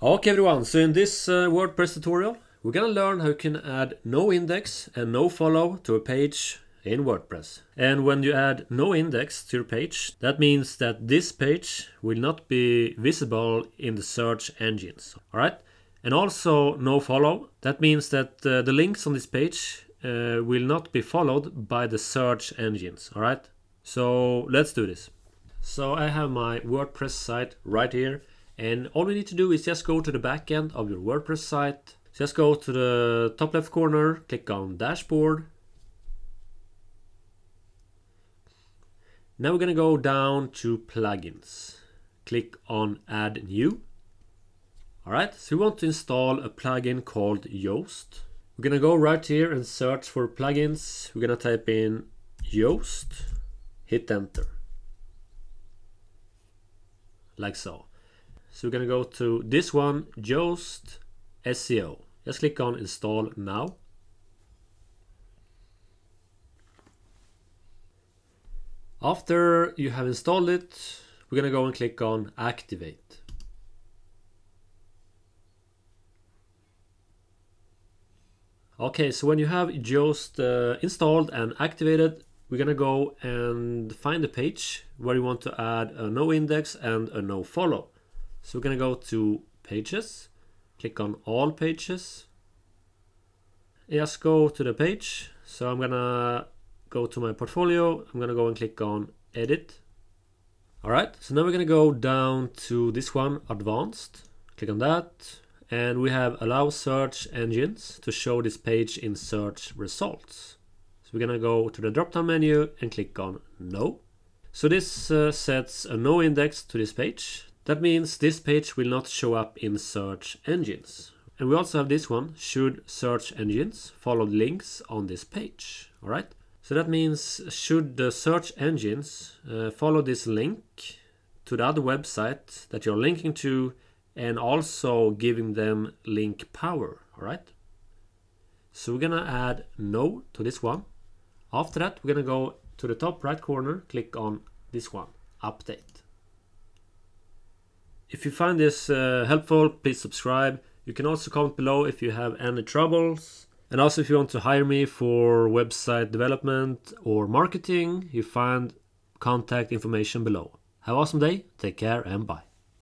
Okay everyone, so in this uh, WordPress tutorial we're gonna learn how you can add no index and no follow to a page in WordPress. And when you add no index to your page, that means that this page will not be visible in the search engines. Alright? And also no follow, that means that uh, the links on this page uh, will not be followed by the search engines. Alright? So let's do this. So I have my WordPress site right here and all we need to do is just go to the back end of your WordPress site. Just go to the top left corner, click on dashboard. Now we're going to go down to plugins. Click on add new. Alright, so we want to install a plugin called Yoast. We're going to go right here and search for plugins. We're going to type in Yoast, hit enter. Like so. So we're going to go to this one, Yoast SEO. Just click on install now. After you have installed it, we're going to go and click on activate. Okay, so when you have Yoast uh, installed and activated, we're gonna go and find the page where you want to add a no index and a no follow. So we're gonna go to pages, click on all pages. Just go to the page. So I'm gonna go to my portfolio. I'm gonna go and click on edit. All right, so now we're gonna go down to this one, advanced. Click on that. And we have allow search engines to show this page in search results. So we're gonna go to the drop down menu and click on no. So this uh, sets a no index to this page. That means this page will not show up in search engines. And we also have this one, should search engines follow links on this page, all right? So that means should the search engines uh, follow this link to the other website that you're linking to and also giving them link power, all right? So we're gonna add no to this one. After that, we're gonna go to the top right corner, click on this one, update. If you find this uh, helpful, please subscribe. You can also comment below if you have any troubles. And also if you want to hire me for website development or marketing, you find contact information below. Have an awesome day, take care and bye.